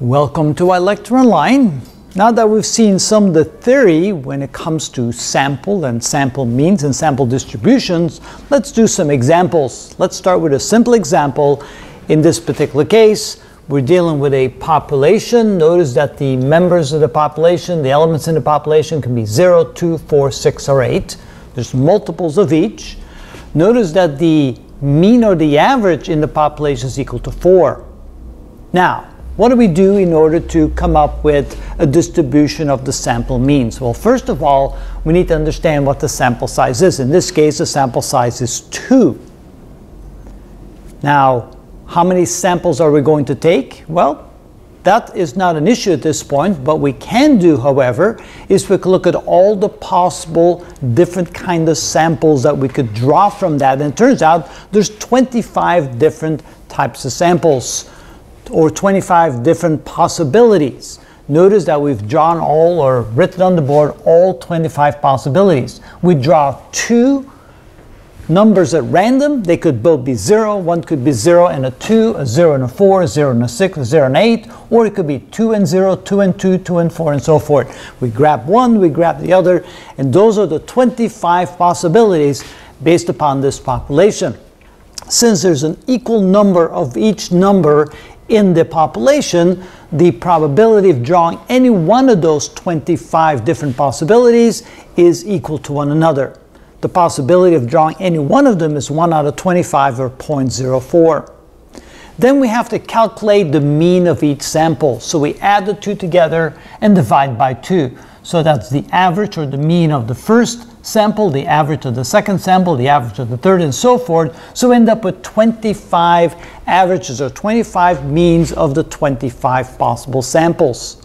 Welcome to ilectureonline. Now that we've seen some of the theory when it comes to sample and sample means and sample distributions, let's do some examples. Let's start with a simple example. In this particular case, we're dealing with a population. Notice that the members of the population, the elements in the population can be 0, 2, 4, 6, or 8. There's multiples of each. Notice that the mean or the average in the population is equal to 4. Now, what do we do in order to come up with a distribution of the sample means? Well, first of all, we need to understand what the sample size is. In this case, the sample size is 2. Now, how many samples are we going to take? Well, that is not an issue at this point. What we can do, however, is we can look at all the possible different kind of samples that we could draw from that. And it turns out there's 25 different types of samples or 25 different possibilities. Notice that we've drawn all or written on the board all 25 possibilities. We draw two numbers at random. They could both be 0, one could be 0 and a 2, a 0 and a 4, a 0 and a 6, a 0 and 8, or it could be 2 and 0, 2 and 2, 2 and 4, and so forth. We grab one, we grab the other, and those are the 25 possibilities based upon this population. Since there's an equal number of each number in the population, the probability of drawing any one of those 25 different possibilities is equal to one another. The possibility of drawing any one of them is 1 out of 25 or 0.04. Then we have to calculate the mean of each sample. So we add the two together and divide by 2. So that's the average or the mean of the first sample, the average of the second sample, the average of the third, and so forth. So we end up with 25 averages or 25 means of the 25 possible samples.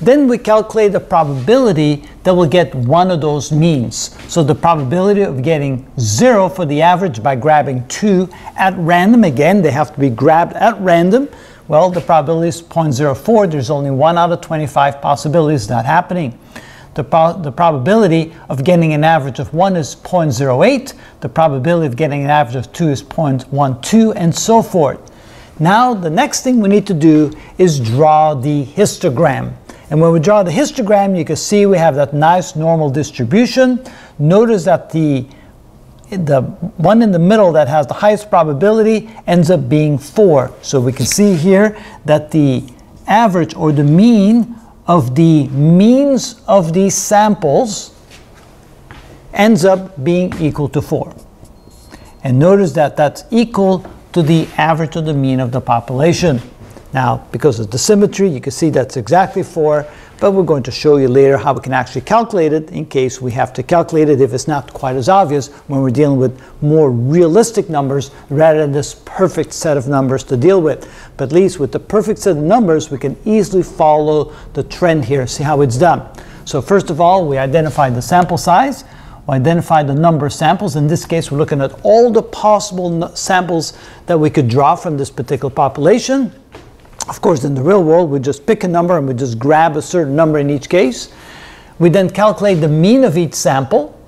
Then we calculate the probability that we'll get one of those means. So the probability of getting zero for the average by grabbing two at random, again, they have to be grabbed at random. Well, the probability is 0.04. There's only one out of 25 possibilities that happening the, pro the probability of getting an average of 1 is 0.08, the probability of getting an average of 2 is 0.12, and so forth. Now, the next thing we need to do is draw the histogram. And when we draw the histogram, you can see we have that nice normal distribution. Notice that the, the one in the middle that has the highest probability ends up being 4. So we can see here that the average or the mean of the means of these samples ends up being equal to 4. And notice that that's equal to the average of the mean of the population. Now, because of the symmetry, you can see that's exactly 4, but we're going to show you later how we can actually calculate it in case we have to calculate it if it's not quite as obvious when we're dealing with more realistic numbers rather than this perfect set of numbers to deal with. But at least with the perfect set of numbers, we can easily follow the trend here, see how it's done. So first of all, we identify the sample size. We identify the number of samples. In this case, we're looking at all the possible samples that we could draw from this particular population. Of course, in the real world, we just pick a number and we just grab a certain number in each case. We then calculate the mean of each sample.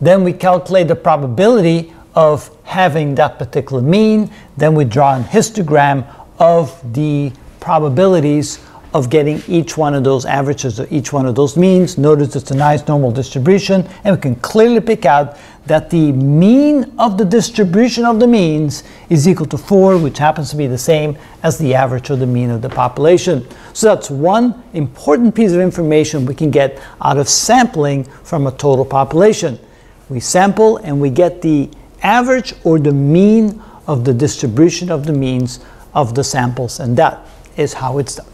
Then we calculate the probability of having that particular mean. Then we draw a histogram of the probabilities of getting each one of those averages or each one of those means. Notice it's a nice normal distribution and we can clearly pick out that the mean of the distribution of the means is equal to 4 which happens to be the same as the average or the mean of the population. So that's one important piece of information we can get out of sampling from a total population. We sample and we get the average or the mean of the distribution of the means of the samples and that is how it's done.